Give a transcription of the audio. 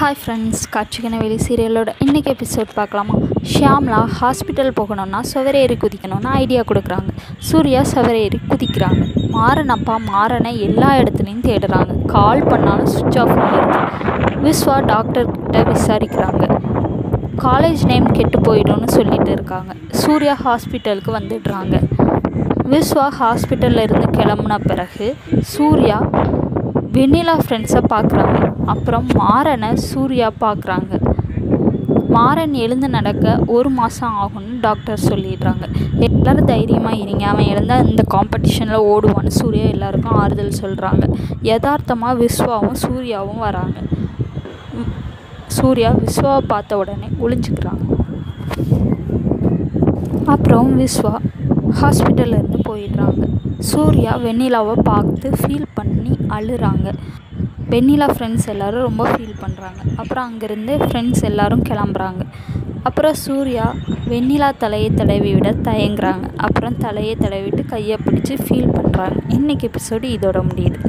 Hi friends காட்சிகனவேலி சீரியலோட இன்றைக்கி episode பார்க்கலாமா? Shyamala hospital போகணுன்னா சுவரேறி குதிக்கணும்னு ஐடியா கொடுக்குறாங்க. சூர்யா சுவரேறி குதிக்கிறாங்க. மாறனப்பா மாறனை எல்லா இடத்துலையும் தேடுறாங்க. கால் பண்ணாலும் சுவிட்ச் ஆஃப் ஆகிடுது விஸ்வா டாக்டர்கிட்ட விசாரிக்கிறாங்க. காலேஜ் நேம் கெட்டு போயிடும்னு சொல்லிட்டு இருக்காங்க. சூர்யா ஹாஸ்பிட்டலுக்கு வந்துடுறாங்க. விஸ்வா ஹாஸ்பிட்டலில் இருந்து கிளம்புன பிறகு சூர்யா வெண்ணிலா ஃப்ரெண்ட்ஸை பார்க்குறாங்க அப்புறம் மாறனை சூர்யா பார்க்குறாங்க மாறன் எழுந்து நடக்க ஒரு மாதம் ஆகும்னு டாக்டர் சொல்லிடுறாங்க. எல்லோரும் தைரியமாக இருங்க அவன் எழுந்தால் இந்த காம்படிஷனில் ஓடுவான்னு சூர்யா எல்லாருக்கும் ஆறுதல் சொல்கிறாங்க யதார்த்தமாக விஸ்வாவும் சூர்யாவும் வராங்க. சூர்யா விஸ்வாவை பார்த்த உடனே ஒளிஞ்சுக்கிறாங்க. அப்புறம் விஸ்வா ஹாஸ்பிட்டல்லேருந்து போயிடுறாங்க. சூர்யா வெண்ணிலாவை பார்த்து ஃபீல் பண்ணி அழுறாங்க. வெண்ணிலா ஃப்ரெண்ட்ஸ் எல்லோரும் ரொம்ப ஃபீல் பண்ணுறாங்க அப்புறம் அங்கேருந்து ஃப்ரெண்ட்ஸ் எல்லோரும் கிளம்புறாங்க. அப்புறம் சூர்யா வெண்ணிலா தலையை தடவி விட தயங்குறாங்க. அப்புறம் தலையை தடவிட்டு கையை பிடிச்சி ஃபீல் பண்ணுறாங்க இன்றைக்கி எபிசோடு இதோட முடியுது.